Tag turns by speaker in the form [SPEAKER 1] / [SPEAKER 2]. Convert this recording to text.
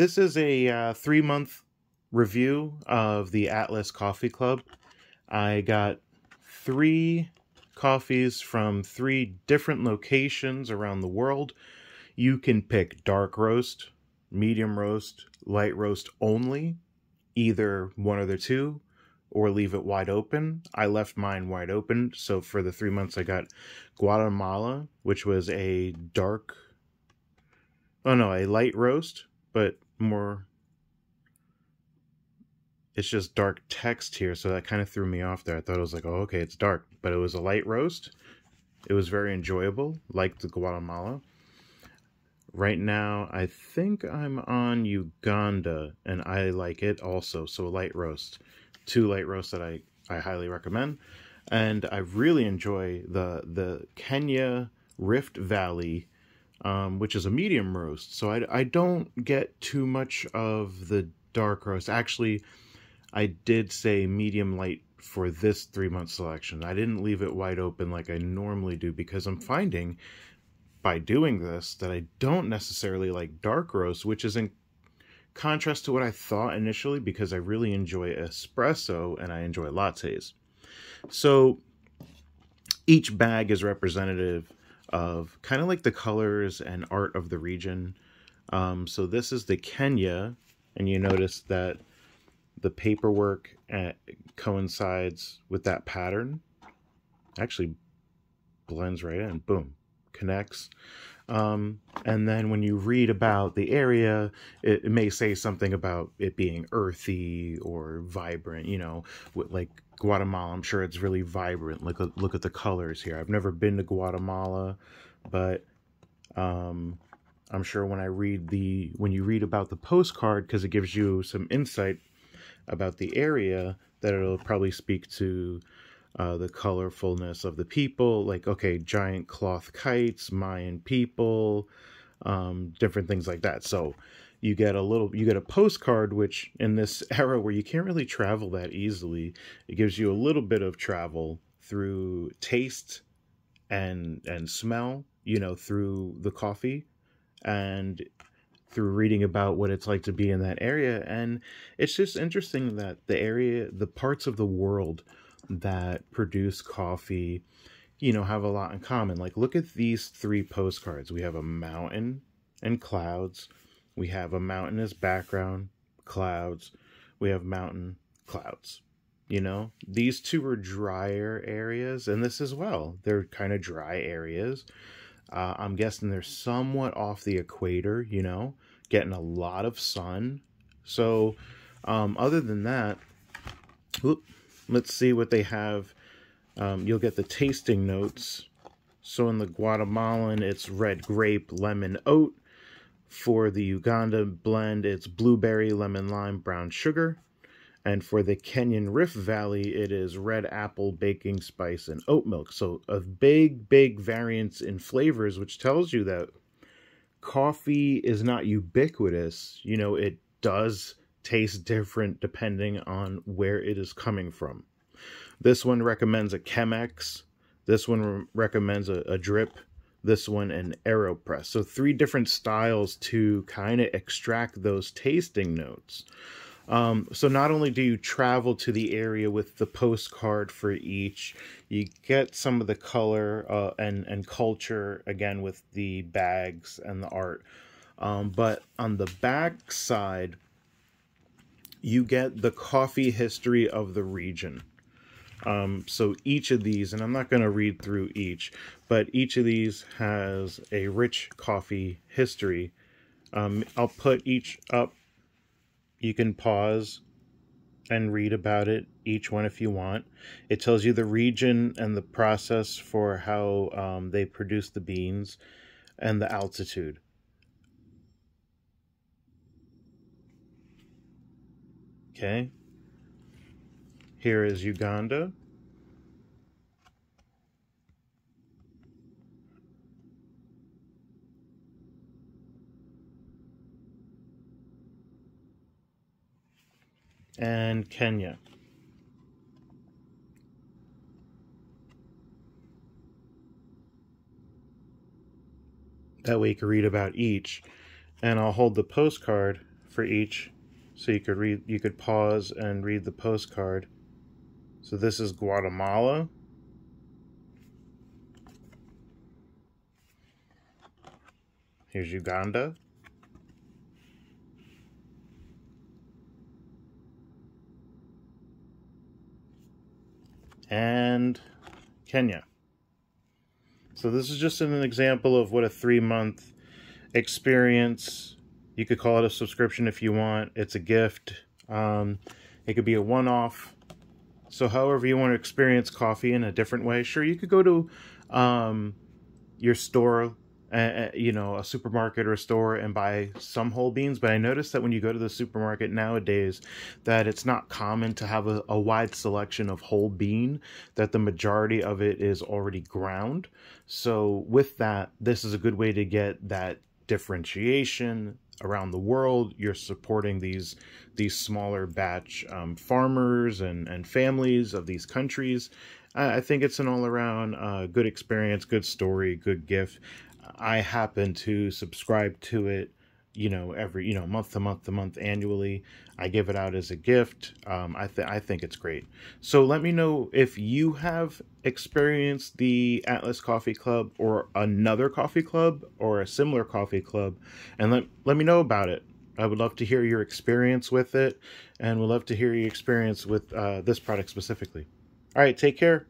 [SPEAKER 1] this is a uh, three month review of the Atlas Coffee Club. I got three coffees from three different locations around the world. You can pick dark roast, medium roast, light roast only, either one of the two, or leave it wide open. I left mine wide open. So for the three months, I got Guatemala, which was a dark, oh no, a light roast, but more it's just dark text here, so that kind of threw me off there. I thought it was like, oh, okay, it's dark, but it was a light roast. It was very enjoyable, like the Guatemala. Right now, I think I'm on Uganda, and I like it also. So a light roast, two light roasts that I I highly recommend, and I really enjoy the the Kenya Rift Valley, um, which is a medium roast. So I I don't get too much of the dark roast. Actually, I did say medium light for this three month selection. I didn't leave it wide open like I normally do because I'm finding by doing this that I don't necessarily like dark roast, which is in contrast to what I thought initially because I really enjoy espresso and I enjoy lattes. So each bag is representative of kind of like the colors and art of the region. Um, so this is the Kenya, and you notice that the paperwork uh, coincides with that pattern. Actually blends right in. Boom. Connects. Um, and then when you read about the area, it, it, may say something about it being earthy or vibrant, you know, like Guatemala. I'm sure it's really vibrant. Look, look at the colors here. I've never been to Guatemala, but um, I'm sure when I read the, when you read about the postcard, because it gives you some insight about the area that it'll probably speak to uh, the colorfulness of the people, like, okay, giant cloth kites, Mayan people, um, different things like that. So you get a little, you get a postcard, which in this era where you can't really travel that easily, it gives you a little bit of travel through taste and and smell, you know, through the coffee and through reading about what it's like to be in that area. And it's just interesting that the area, the parts of the world that produce coffee, you know, have a lot in common. Like, look at these three postcards. We have a mountain and clouds. We have a mountainous background, clouds. We have mountain, clouds. You know, these two are drier areas, and this as well. They're kind of dry areas. Uh, I'm guessing they're somewhat off the equator, you know, getting a lot of sun. So, um, other than that, whoop, let's see what they have. Um, you'll get the tasting notes. So in the Guatemalan, it's red grape, lemon, oat. For the Uganda blend, it's blueberry, lemon, lime, brown sugar. And for the Kenyan Rift Valley, it is red apple, baking spice, and oat milk. So a big, big variance in flavors, which tells you that coffee is not ubiquitous. You know, it does taste different depending on where it is coming from. This one recommends a Chemex. This one re recommends a, a drip. This one an AeroPress. So three different styles to kind of extract those tasting notes. Um, so not only do you travel to the area with the postcard for each, you get some of the color uh, and and culture again with the bags and the art. Um, but on the back side, you get the coffee history of the region. Um, so each of these, and I'm not going to read through each, but each of these has a rich coffee history. Um, I'll put each up you can pause and read about it, each one if you want. It tells you the region and the process for how um, they produce the beans and the altitude. Okay. Here is Uganda. and Kenya. That way you can read about each. And I'll hold the postcard for for each. So you could read, you could pause and read the postcard. So this is Guatemala. Here's Uganda. And Kenya. So this is just an example of what a three-month experience, you could call it a subscription if you want. It's a gift. Um, it could be a one-off. So however you want to experience coffee in a different way, sure, you could go to um, your store uh, you know, a supermarket or a store and buy some whole beans. But I noticed that when you go to the supermarket nowadays, that it's not common to have a, a wide selection of whole bean, that the majority of it is already ground. So with that, this is a good way to get that differentiation around the world. You're supporting these these smaller batch um, farmers and, and families of these countries. I think it's an all around uh, good experience, good story, good gift. I happen to subscribe to it, you know, every, you know, month to month to month annually. I give it out as a gift. Um, I, th- I think it's great. So let me know if you have experienced the Atlas Coffee Club or another coffee club or a similar coffee club and let, let me know about it. I would love to hear your experience with it and would love to hear your experience with uh, this product specifically. All right, take care.